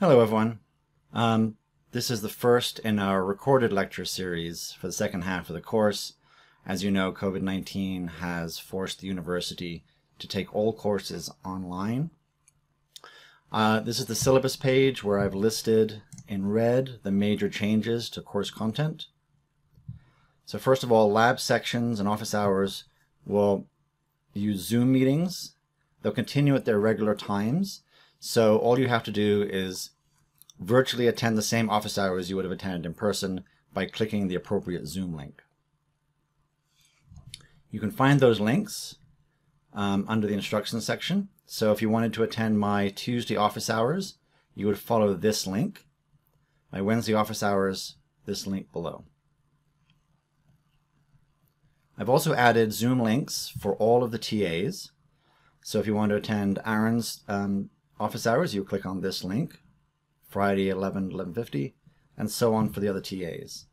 Hello everyone. Um, this is the first in our recorded lecture series for the second half of the course. As you know, COVID-19 has forced the university to take all courses online. Uh, this is the syllabus page where I've listed in red the major changes to course content. So first of all, lab sections and office hours will use Zoom meetings. They'll continue at their regular times, so all you have to do is virtually attend the same office hours you would have attended in person by clicking the appropriate Zoom link. You can find those links um, under the instructions section. So if you wanted to attend my Tuesday office hours, you would follow this link. My Wednesday office hours, this link below. I've also added Zoom links for all of the TAs. So if you want to attend Aaron's um, office hours, you click on this link, Friday 11 11.50, and so on for the other TAs.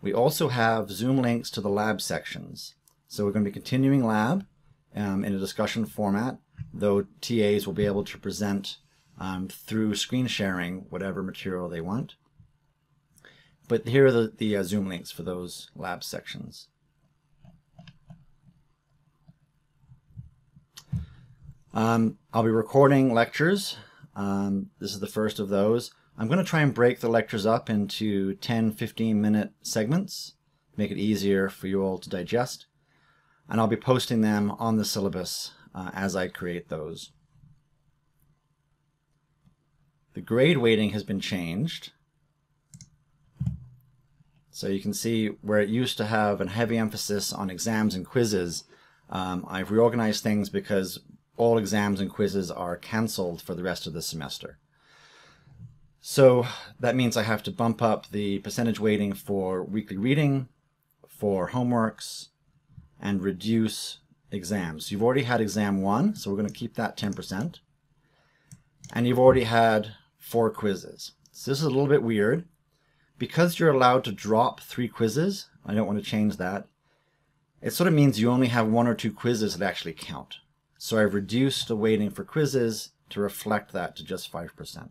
We also have Zoom links to the lab sections. So we're going to be continuing lab um, in a discussion format, though TAs will be able to present um, through screen sharing whatever material they want. But here are the, the uh, Zoom links for those lab sections. Um, I'll be recording lectures. Um, this is the first of those. I'm going to try and break the lectures up into 10, 15 minute segments, make it easier for you all to digest. And I'll be posting them on the syllabus uh, as I create those. The grade weighting has been changed. So you can see where it used to have a heavy emphasis on exams and quizzes, um, I've reorganized things because all exams and quizzes are canceled for the rest of the semester. So that means I have to bump up the percentage weighting for weekly reading, for homeworks, and reduce exams. You've already had exam one, so we're going to keep that 10%. And you've already had four quizzes. So this is a little bit weird. Because you're allowed to drop three quizzes, I don't want to change that, it sort of means you only have one or two quizzes that actually count. So I've reduced the weighting for quizzes to reflect that to just 5%.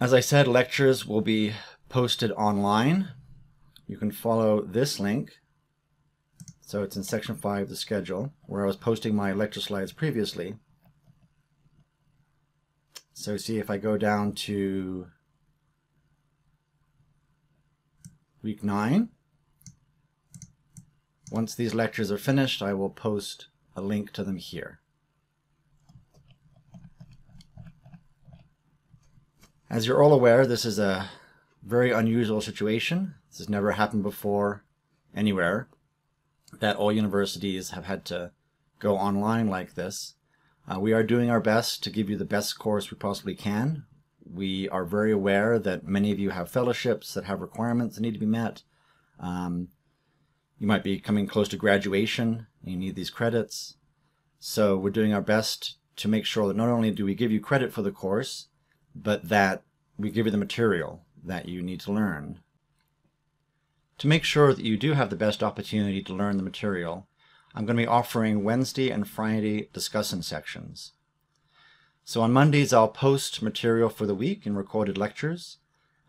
As I said, lectures will be posted online. You can follow this link. So it's in section 5, of the schedule, where I was posting my lecture slides previously. So see if I go down to week 9, once these lectures are finished, I will post a link to them here. As you're all aware, this is a very unusual situation. This has never happened before anywhere, that all universities have had to go online like this. Uh, we are doing our best to give you the best course we possibly can. We are very aware that many of you have fellowships that have requirements that need to be met. Um, you might be coming close to graduation and you need these credits. So we're doing our best to make sure that not only do we give you credit for the course, but that we give you the material that you need to learn. To make sure that you do have the best opportunity to learn the material, I'm going to be offering Wednesday and Friday discussion sections. So on Mondays, I'll post material for the week in recorded lectures,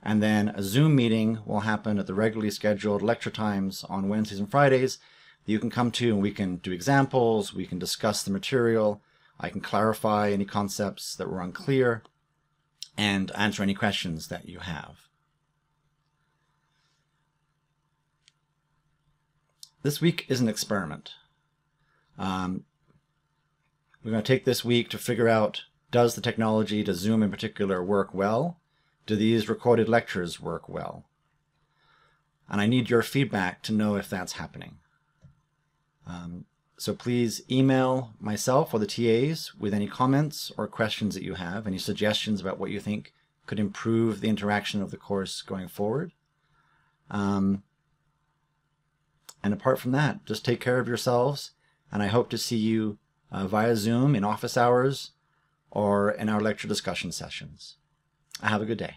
and then a Zoom meeting will happen at the regularly scheduled lecture times on Wednesdays and Fridays that you can come to and we can do examples, we can discuss the material, I can clarify any concepts that were unclear, and answer any questions that you have. This week is an experiment. Um, we're going to take this week to figure out does the technology, does Zoom in particular, work well? Do these recorded lectures work well? And I need your feedback to know if that's happening. Um, so please email myself or the TAs with any comments or questions that you have, any suggestions about what you think could improve the interaction of the course going forward. Um, and apart from that, just take care of yourselves and I hope to see you uh, via Zoom in office hours or in our lecture discussion sessions. Have a good day.